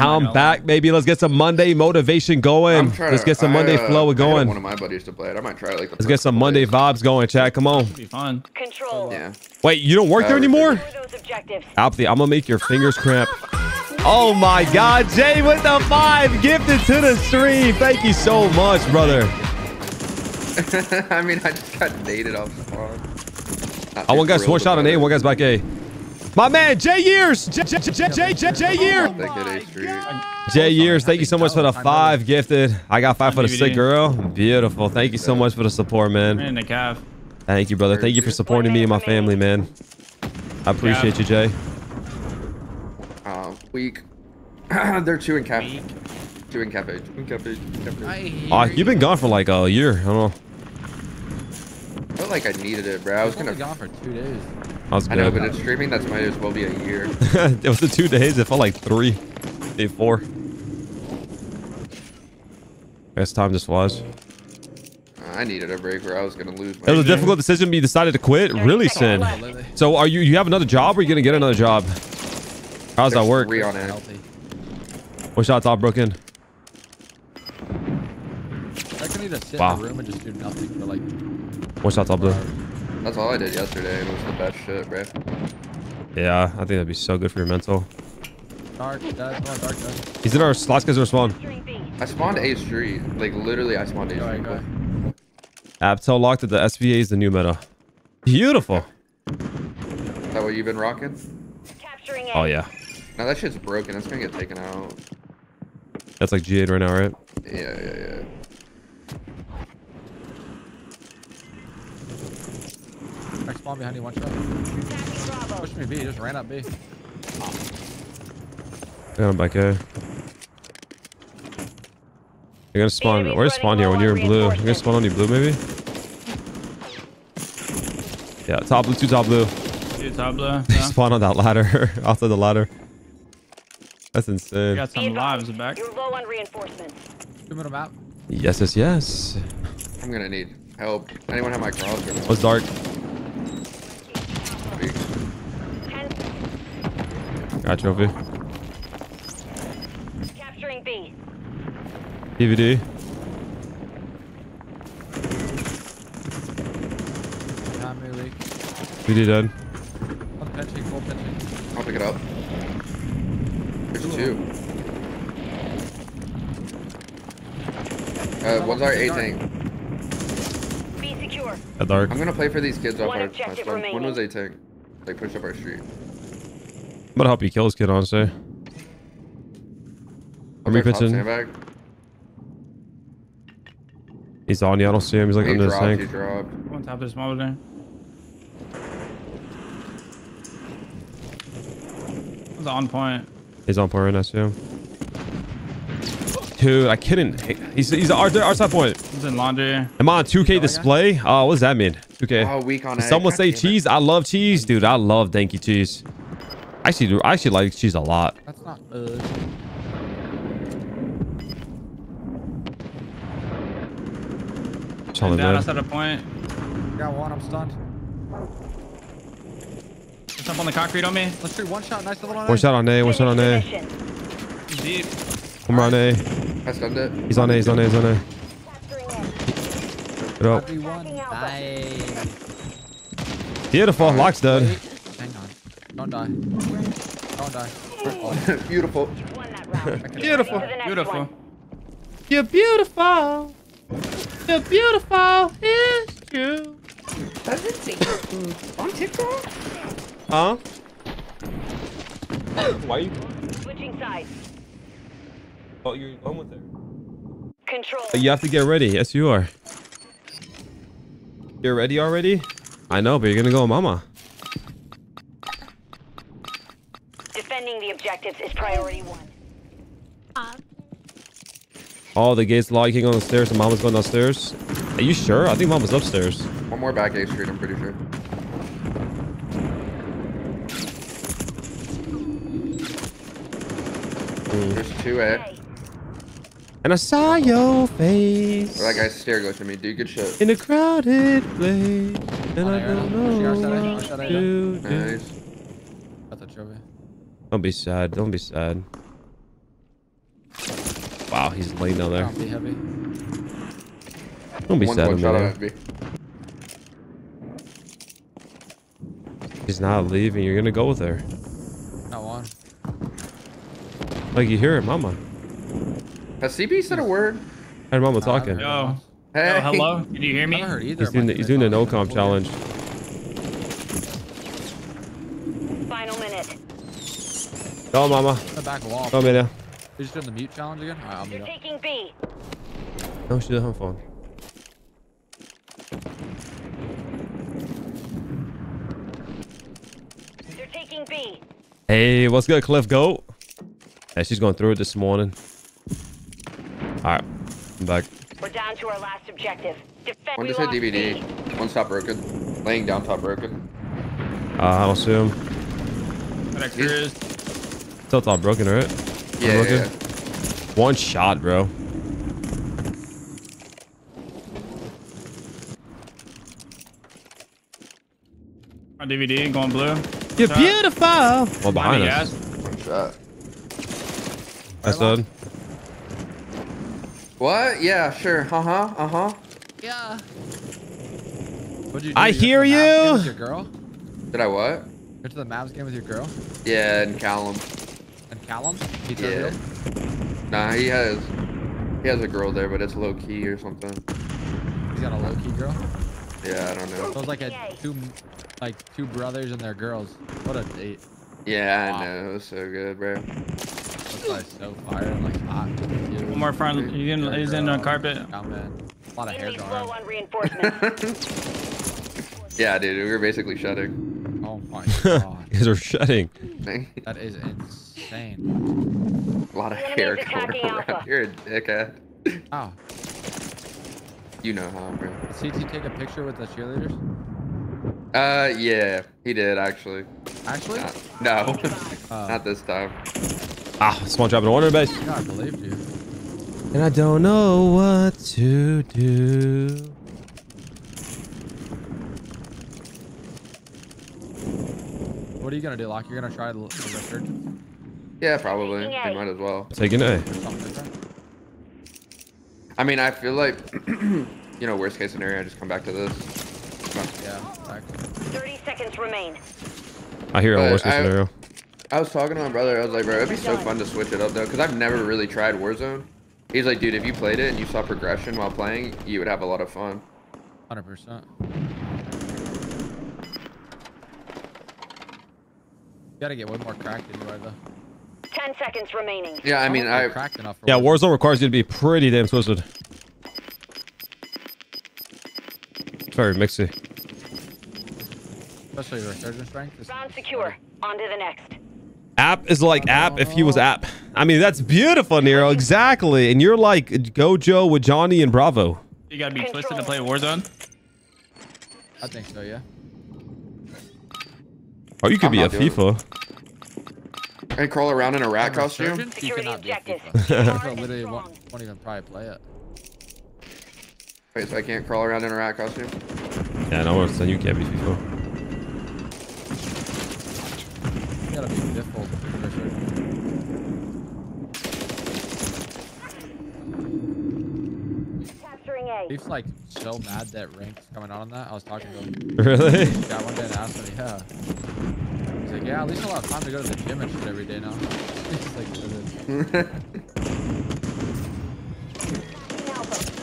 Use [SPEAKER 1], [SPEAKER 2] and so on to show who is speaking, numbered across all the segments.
[SPEAKER 1] I'm back, baby. Let's get some Monday motivation going. Let's
[SPEAKER 2] to-
[SPEAKER 1] get some
[SPEAKER 2] I,
[SPEAKER 1] Monday
[SPEAKER 2] uh,
[SPEAKER 1] flow
[SPEAKER 2] I
[SPEAKER 1] going.
[SPEAKER 2] One of my buddies to play it. I might try it. Like the
[SPEAKER 1] Let's get some Monday
[SPEAKER 2] days.
[SPEAKER 1] vibes going, chat. Come on.
[SPEAKER 3] It'll be fun.
[SPEAKER 4] Control.
[SPEAKER 2] Yeah.
[SPEAKER 1] Wait, you don't work there
[SPEAKER 2] Uh,
[SPEAKER 1] anymore?
[SPEAKER 4] For.
[SPEAKER 1] Apathy, I'm gonna make your fingers cramp. Oh my God, Jay with the five gifted to the stream. Thank you so much, brother.
[SPEAKER 2] I mean, I just got dated off the Not
[SPEAKER 1] I
[SPEAKER 2] too
[SPEAKER 1] one guy's
[SPEAKER 2] thrilled
[SPEAKER 1] one shot on A, one guy's back A. My man, Jay Years. J J J J J J Years.
[SPEAKER 2] They get A street.
[SPEAKER 1] Jay Years, thank you so much for the five gifted. I got five for the sick girl. Beautiful. Thank you so much for the support, man.
[SPEAKER 3] In the calf.
[SPEAKER 1] Thank you, brother. Thank you for supporting me and my family, man. I appreciate you, Jay.
[SPEAKER 2] Uh, weak. They're two in cafe. Two in cafe. Two in cafe. two in.
[SPEAKER 1] Uh, you've been gone for like a year. I don't know.
[SPEAKER 2] I felt like I needed it, bro. I was gonna.
[SPEAKER 5] gone for two days.
[SPEAKER 1] I was
[SPEAKER 2] I know, but it's streaming. That's might as well be a year.
[SPEAKER 1] it was the two days. It felt like three, maybe four. Guess time just was.
[SPEAKER 2] I needed a break, where I was gonna lose. My
[SPEAKER 1] It was a difficult decision, but you decided to quit. Really, Sin. So, are you you have another job, or are you gonna get another job? How's that
[SPEAKER 2] There's
[SPEAKER 1] work?
[SPEAKER 2] Three on it.
[SPEAKER 5] Healthy.
[SPEAKER 1] What shots all broken?
[SPEAKER 5] I could need to sit
[SPEAKER 1] Wow.
[SPEAKER 5] in the room and just do nothing for like.
[SPEAKER 1] What shots all blue?
[SPEAKER 2] That's all I did yesterday, it was the best shit, bro.
[SPEAKER 1] Yeah, I think that'd be so good for your mental.
[SPEAKER 5] Dark, dead, oh, dark, dead.
[SPEAKER 1] He's in our last guy's in our spawn.
[SPEAKER 2] I spawned A street. Like literally, I spawned A street.
[SPEAKER 5] go ahead.
[SPEAKER 1] Aptel locked at the SVA is the new meta. Beautiful.
[SPEAKER 2] Is that what you've been rocking?
[SPEAKER 4] Capturing
[SPEAKER 1] Oh yeah,
[SPEAKER 2] Now that shit's broken. It's gonna get taken out.
[SPEAKER 1] that's like G8 right now, right?
[SPEAKER 2] Yeah, yeah, yeah.
[SPEAKER 5] Next spawn behind you, one shot.
[SPEAKER 4] Bravo.
[SPEAKER 5] Push me B, just ran up B.
[SPEAKER 1] Yeah, I'm back A. You're gonna spawn.
[SPEAKER 4] enemy's
[SPEAKER 1] Where's spawn here when you're in blue? You're gonna spawn on your blue, maybe? Yeah, top blue, two top blue.
[SPEAKER 3] Dude, top blue. Yeah.
[SPEAKER 1] Spawn on that ladder, outside the ladder. That's
[SPEAKER 3] We
[SPEAKER 1] insane.
[SPEAKER 3] got some lives back.
[SPEAKER 4] You're low on reinforcements.
[SPEAKER 5] Two middle map.
[SPEAKER 1] Yes, yes, yes.
[SPEAKER 2] I'm gonna need help. Anyone have my cross or no?
[SPEAKER 1] What's dark? Got trophy.
[SPEAKER 4] Capturing B.
[SPEAKER 1] DVD.
[SPEAKER 5] Behind me, leak.
[SPEAKER 1] DVD dead.
[SPEAKER 5] One pinching, full pinching.
[SPEAKER 2] I'll pick it up. There's two. Uh, one's our A tank.
[SPEAKER 4] Be secure.
[SPEAKER 1] Yeah, dark.
[SPEAKER 2] I'm gonna play for these kids off
[SPEAKER 4] One
[SPEAKER 2] our one. One
[SPEAKER 4] remaining.
[SPEAKER 2] was A tank. Like push up our street.
[SPEAKER 1] I'm gonna help you kill this kid, honestly. I'm
[SPEAKER 2] What's our top
[SPEAKER 1] repitching.
[SPEAKER 2] sandbag?
[SPEAKER 1] He's on you. I don't see him. He's like
[SPEAKER 2] He
[SPEAKER 1] under the
[SPEAKER 2] dropped, he
[SPEAKER 1] tank.
[SPEAKER 2] dropped.
[SPEAKER 3] One top of this small there. That's on point.
[SPEAKER 1] He's on point right now, see him. Dude, I couldn't. He's he's our our side point.
[SPEAKER 3] He's in laundry.
[SPEAKER 1] I'm I on 2K display? Oh, what does that mean? 2K.
[SPEAKER 2] Oh, weak on
[SPEAKER 1] Someone say
[SPEAKER 2] damn it.
[SPEAKER 1] cheese. I love cheese, dude. I love danky cheese. I actually. I actually like cheese a lot.
[SPEAKER 5] That's not uh
[SPEAKER 1] Chilling,
[SPEAKER 3] Down
[SPEAKER 1] man.
[SPEAKER 3] outside a point.
[SPEAKER 5] Got one, I'm stunned.
[SPEAKER 3] What's up on the concrete on me?
[SPEAKER 5] Let's do one shot, nice little one.
[SPEAKER 1] One shot on A. One shot on A.
[SPEAKER 4] Finish the mission.
[SPEAKER 3] Deep.
[SPEAKER 1] One more on A.
[SPEAKER 2] I stunned it.
[SPEAKER 1] He's on A. He's on A. He's on A.
[SPEAKER 4] Capturing
[SPEAKER 1] Get up.
[SPEAKER 5] Nice.
[SPEAKER 1] Beautiful. Lock's dead.
[SPEAKER 5] Hang on. Don't die. Don't die. Oh,
[SPEAKER 2] Beautiful.
[SPEAKER 4] You've won that round.
[SPEAKER 3] Beautiful.
[SPEAKER 4] To the
[SPEAKER 3] Beautiful.
[SPEAKER 4] one.
[SPEAKER 1] You're beautiful. You're beautiful. It's true.
[SPEAKER 2] On TikTok?
[SPEAKER 1] Huh? Why are you?
[SPEAKER 4] Switching sides.
[SPEAKER 1] Oh, you're going with it.
[SPEAKER 4] Control.
[SPEAKER 1] You have to get ready. Yes, you are. You're ready already? I know, but you're gonna go, mama.
[SPEAKER 4] Defending the objectives is priority one. Uh.
[SPEAKER 1] Oh, the gate's locking on the stairs and mama's going downstairs. Are you sure? I think mama's upstairs.
[SPEAKER 2] One more back A street, I'm pretty sure. Hmm. There's two A.
[SPEAKER 1] And I saw your face
[SPEAKER 2] That guy's stair glitching me, dude. Good shit.
[SPEAKER 1] in a crowded place. And I
[SPEAKER 5] air.
[SPEAKER 1] don't
[SPEAKER 5] Push your side,
[SPEAKER 1] know
[SPEAKER 5] push that
[SPEAKER 1] what
[SPEAKER 5] A.
[SPEAKER 1] to do.
[SPEAKER 2] Nice.
[SPEAKER 5] That's a trophy.
[SPEAKER 1] Don't be sad. Don't be sad. Wow, he's laying down there.
[SPEAKER 5] Can't be heavy.
[SPEAKER 1] Don't be
[SPEAKER 2] One
[SPEAKER 1] sad
[SPEAKER 2] one shot
[SPEAKER 1] me.
[SPEAKER 2] on
[SPEAKER 1] there. He's not leaving. You're gonna go with her.
[SPEAKER 5] Not one.
[SPEAKER 1] Like you hear it, mama.
[SPEAKER 2] Has CB said a word?
[SPEAKER 1] I heard mama
[SPEAKER 5] Nah,
[SPEAKER 1] talking.
[SPEAKER 5] haven't
[SPEAKER 3] Yo.
[SPEAKER 2] Hey.
[SPEAKER 3] Yo, hello? Did you hear
[SPEAKER 5] I
[SPEAKER 3] me?
[SPEAKER 5] haven't heard either.
[SPEAKER 1] He's doing
[SPEAKER 5] my
[SPEAKER 1] the, he's doing the no comp
[SPEAKER 5] talking.
[SPEAKER 1] challenge. Go, mama.
[SPEAKER 5] The back wall.
[SPEAKER 1] Go, Amelia.
[SPEAKER 5] You're just doing the mute challenge again? Alright, I'll mute
[SPEAKER 4] You're
[SPEAKER 5] up.
[SPEAKER 4] taking B.
[SPEAKER 1] No, she doesn't have a phone.
[SPEAKER 4] You're taking B.
[SPEAKER 1] Hey, what's good, Cliff Go. Yeah, she's going through it this morning. All right, I'm back.
[SPEAKER 4] We're down to our last objective. Defend
[SPEAKER 2] One
[SPEAKER 4] we
[SPEAKER 2] just hit DVD.
[SPEAKER 4] B.
[SPEAKER 2] One's top broken. Laying down top broken.
[SPEAKER 1] Uh, I don't see him.
[SPEAKER 3] Got a cruise.
[SPEAKER 1] Still top broken, right?
[SPEAKER 2] Yeah, yeah,
[SPEAKER 1] broken?
[SPEAKER 2] yeah.
[SPEAKER 1] One shot, bro.
[SPEAKER 3] My DVD, going blue.
[SPEAKER 1] You're
[SPEAKER 3] Shot.
[SPEAKER 1] beautiful. Well,
[SPEAKER 3] Behind
[SPEAKER 1] behind us.
[SPEAKER 3] guys.
[SPEAKER 2] One shot.
[SPEAKER 1] I said.
[SPEAKER 2] What? Yeah, sure. Uh huh. Uh huh.
[SPEAKER 5] Yeah. What'd you do?
[SPEAKER 1] I
[SPEAKER 5] went to
[SPEAKER 1] hear
[SPEAKER 5] the Mavs game
[SPEAKER 1] you.
[SPEAKER 5] With your girl?
[SPEAKER 2] Did I what?
[SPEAKER 5] Went to the Mavs game with your girl?
[SPEAKER 2] Yeah, and Callum.
[SPEAKER 5] And Callum? He told
[SPEAKER 2] Yeah.
[SPEAKER 5] you?
[SPEAKER 2] Nah, he has. He has a girl there, but it's low key or something.
[SPEAKER 5] He's got a low key girl?
[SPEAKER 2] Yeah, I don't know.
[SPEAKER 5] So it's like a two, like two brothers and their girls. What a date.
[SPEAKER 2] Yeah,
[SPEAKER 5] Wow.
[SPEAKER 2] I know. It was so good, bro.
[SPEAKER 5] That's like so fire and like hot. Cute.
[SPEAKER 3] One more front. He's in, he's in the carpet.
[SPEAKER 5] Oh man. A lot of hair
[SPEAKER 4] Enemy's low
[SPEAKER 5] on.
[SPEAKER 4] on reinforcements.
[SPEAKER 2] yeah, dude, we were basically shutting.
[SPEAKER 5] Oh my god.
[SPEAKER 1] You guys are shutting.
[SPEAKER 5] That is insane.
[SPEAKER 2] A lot of
[SPEAKER 4] The
[SPEAKER 2] hair
[SPEAKER 4] enemy's
[SPEAKER 2] going around.
[SPEAKER 4] Alpha.
[SPEAKER 2] You're a dickhead.
[SPEAKER 5] Oh.
[SPEAKER 2] You know how, bro.
[SPEAKER 5] Did CT take a picture with the cheerleaders?
[SPEAKER 2] Uh, yeah, he did actually.
[SPEAKER 5] Actually?
[SPEAKER 2] Uh, no,
[SPEAKER 5] Uh,
[SPEAKER 2] not this time.
[SPEAKER 1] Ah, small drop in the water base.
[SPEAKER 5] God, I believed you.
[SPEAKER 1] And I don't know what to do.
[SPEAKER 5] What are you gonna do, Locke? You're gonna try the, the resurgence?
[SPEAKER 2] Yeah, probably.
[SPEAKER 4] Taking
[SPEAKER 2] We
[SPEAKER 4] A.
[SPEAKER 2] might as well.
[SPEAKER 1] Taking A.
[SPEAKER 5] Or something different?
[SPEAKER 2] I mean, I feel like, you know, worst case scenario, I just come back to this.
[SPEAKER 5] Yeah, back.
[SPEAKER 4] 30 seconds remain.
[SPEAKER 1] I hear a worst case
[SPEAKER 2] I-
[SPEAKER 1] scenario.
[SPEAKER 2] I was talking to my brother. I was like, bro, it'd be so fun to switch it up though, because I've never really tried Warzone. He's like, dude, if you played it and you saw progression while playing, you would have a lot of fun.
[SPEAKER 5] 100%. Gotta get one more cracked anyway, though.
[SPEAKER 4] 10 seconds remaining.
[SPEAKER 2] Yeah, I mean, I
[SPEAKER 5] you're cracked enough for
[SPEAKER 1] Yeah,
[SPEAKER 5] Warzone.
[SPEAKER 1] Warzone requires you to be pretty damn twisted. It's very mixy.
[SPEAKER 5] Especially the resurgence strength. is-
[SPEAKER 4] Round secure. On to the next.
[SPEAKER 1] App is like uh-huh. app if he was app. I mean, that's beautiful, Nero. Exactly. And you're like Gojo with Johnny and Bravo.
[SPEAKER 3] You gotta be twisted to play Warzone.
[SPEAKER 5] I think so, yeah.
[SPEAKER 1] Or you could
[SPEAKER 2] I'm
[SPEAKER 1] be a
[SPEAKER 2] FIFA. it.
[SPEAKER 1] FIFA.
[SPEAKER 2] and crawl around in a rat
[SPEAKER 5] On
[SPEAKER 2] costume.
[SPEAKER 5] Resurgence, You cannot be a
[SPEAKER 4] objectives.
[SPEAKER 5] FIFA.
[SPEAKER 4] Hard
[SPEAKER 5] literally
[SPEAKER 4] strong.
[SPEAKER 5] won't, won't even probably play it.
[SPEAKER 2] Wait, so I can't crawl around in a rat costume?
[SPEAKER 1] Yeah, no one's saying you can't be FIFA.
[SPEAKER 5] You gotta be difficult for resurgence.
[SPEAKER 4] Capturing A.
[SPEAKER 5] Beef's like so mad that rank's coming out on that. I was talking to him.
[SPEAKER 1] Really?
[SPEAKER 5] Yeah, one day and asked him, yeah. He's like, yeah, at least I'll have time to go to the gym and shit every day now. He's like, "Is?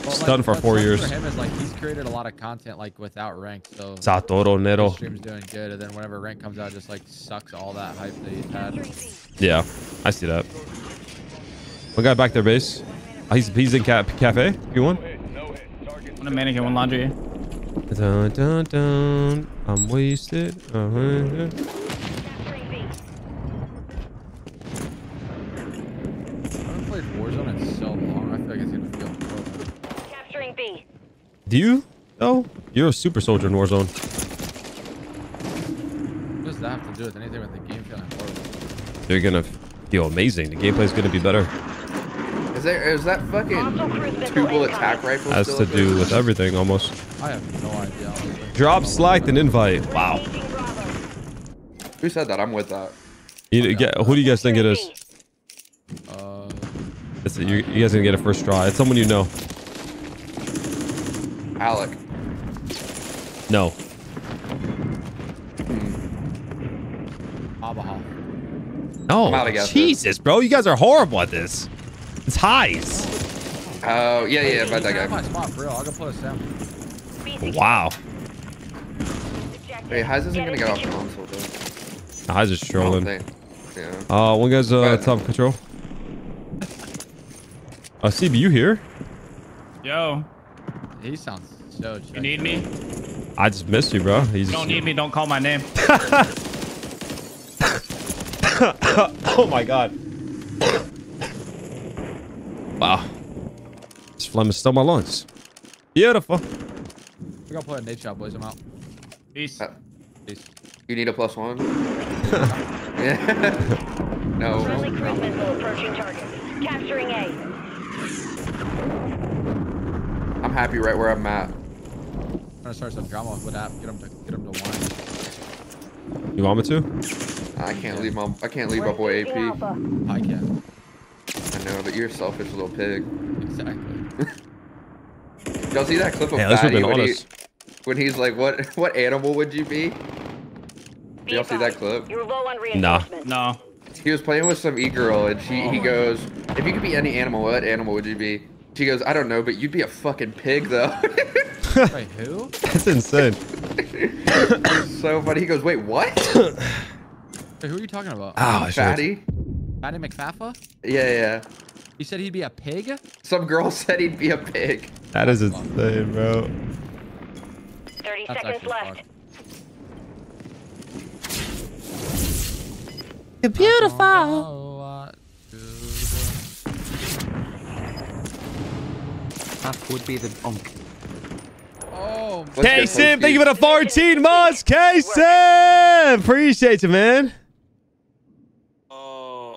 [SPEAKER 5] Well,
[SPEAKER 1] It's done for four years.
[SPEAKER 5] For him is like he's created a lot of content like without rank, so
[SPEAKER 1] Satoru
[SPEAKER 5] his
[SPEAKER 1] Nero.
[SPEAKER 5] stream's doing good, and then whenever rank comes out, it just like sucks all that hype that he's had.
[SPEAKER 1] Yeah, I see that. One guy back there, base. Oh, he's he's in ca- cafe. You want?
[SPEAKER 3] One mannequin, one laundry.
[SPEAKER 1] Dun, dun, dun. I'm wasted. Uh-huh.
[SPEAKER 4] Capturing B.
[SPEAKER 5] I haven't played Warzone in so long. I feel like it's gonna feel horrible.
[SPEAKER 4] Capturing B.
[SPEAKER 1] Do you? Oh, you're a super soldier in Warzone.
[SPEAKER 5] What does that have to do with anything with the game feeling horrible?
[SPEAKER 1] You're gonna feel amazing. The gameplay's gonna be better.
[SPEAKER 2] Is there is that fucking
[SPEAKER 4] Hostile cruise
[SPEAKER 2] two bullet
[SPEAKER 4] incoming.
[SPEAKER 2] tac rifle?
[SPEAKER 1] Has
[SPEAKER 2] still
[SPEAKER 1] to do
[SPEAKER 2] there?
[SPEAKER 1] with everything almost.
[SPEAKER 5] I have no idea.
[SPEAKER 1] Drop, oh, select, and invite. Wow.
[SPEAKER 2] Who said that? I'm with that.
[SPEAKER 1] You, get, who do you guys think it is?
[SPEAKER 4] B.
[SPEAKER 1] That's it. You, you guys gonna get a first straw. It's someone you know.
[SPEAKER 2] Alec.
[SPEAKER 1] No.
[SPEAKER 5] Abaha.
[SPEAKER 1] No.
[SPEAKER 2] I'm outta guessing.
[SPEAKER 1] Jesus, bro. You guys are horrible at this. It's highs.
[SPEAKER 2] Oh, yeah, yeah, about that
[SPEAKER 5] Get my
[SPEAKER 2] guy.
[SPEAKER 5] spot, real. I'll go play a Sam.
[SPEAKER 1] Wow.
[SPEAKER 2] Wait, Heise isn't gonna get off
[SPEAKER 4] secure.
[SPEAKER 2] console, though.
[SPEAKER 1] Highs just
[SPEAKER 2] I don't
[SPEAKER 1] trolling.
[SPEAKER 2] Yeah.
[SPEAKER 1] Uh, one guy's uh, top control. Uh, CB, you here?
[SPEAKER 3] Yo,
[SPEAKER 5] He sounds so
[SPEAKER 3] you need me?
[SPEAKER 1] I just missed you, bro. He's
[SPEAKER 3] You don't need me. Don't call my name.
[SPEAKER 1] oh my god. Wow. This phlegm is still my lungs. Beautiful.
[SPEAKER 5] We gotta play a Nate shot, boys. I'm out.
[SPEAKER 3] Peace.
[SPEAKER 2] Uh,
[SPEAKER 5] Peace.
[SPEAKER 2] You need a plus one? no.
[SPEAKER 4] Friendly cruise missile approaching target. Capturing A.
[SPEAKER 2] I'm happy right where I'm at.
[SPEAKER 5] I'm gonna start some drama with that. Get him to get him to one.
[SPEAKER 1] You want me to?
[SPEAKER 2] I can't leave my I can't leave my
[SPEAKER 4] We're
[SPEAKER 2] boy AP.
[SPEAKER 4] Alpha.
[SPEAKER 5] I can.
[SPEAKER 2] I know, but you're a selfish little pig.
[SPEAKER 5] Exactly.
[SPEAKER 2] Y'all see that clip of
[SPEAKER 1] Yeah, this would've
[SPEAKER 2] Fatty when, he, when he's like, "What what animal would you be?"
[SPEAKER 4] Be
[SPEAKER 2] Y'all see that clip?
[SPEAKER 4] You're low on
[SPEAKER 1] Nah.
[SPEAKER 4] reinforcements.
[SPEAKER 3] No.
[SPEAKER 2] He was playing with some e-girl, and she he oh. goes, "If you could be any animal, what animal would you be?" She goes, "I don't know, but you'd be a fucking pig, though."
[SPEAKER 5] Wait, who?
[SPEAKER 1] That's insane.
[SPEAKER 2] so funny. He goes, "Wait, what?"
[SPEAKER 5] Wait, who are you talking about?
[SPEAKER 1] Ah, I should've-
[SPEAKER 2] Fatty?
[SPEAKER 5] Matty McFaffa?
[SPEAKER 2] Yeah, yeah.
[SPEAKER 5] He said he'd be a pig?
[SPEAKER 2] Some girl said he'd be a pig.
[SPEAKER 1] That is insane, bro.
[SPEAKER 4] 30
[SPEAKER 5] That's
[SPEAKER 4] seconds
[SPEAKER 5] actually You're
[SPEAKER 1] Beautiful.
[SPEAKER 5] Oh, what to do.
[SPEAKER 6] That would be the bonk.
[SPEAKER 5] Oh,
[SPEAKER 2] Let's
[SPEAKER 1] K-Sim, thank you for the 14 months. K-Sim! Appreciate you, man.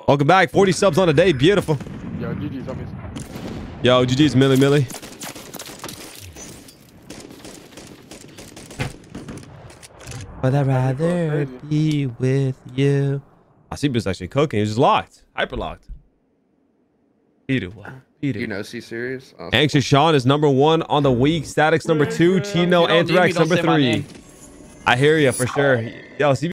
[SPEAKER 1] Welcome back. 40 subs on a day. Beautiful.
[SPEAKER 7] Yo, GG's on me.
[SPEAKER 1] Yo, GG's Millie Millie. But I'd rather be with you. I see was actually cooking. He's just locked. Hyper locked. Beautiful. Beautiful.
[SPEAKER 2] You know, C series. Oh,
[SPEAKER 1] Anxious Sean is number one on the week. Statics number two. Chino
[SPEAKER 3] You don't need me,
[SPEAKER 1] Anthrax number three. I hear you for sure. Yo, CB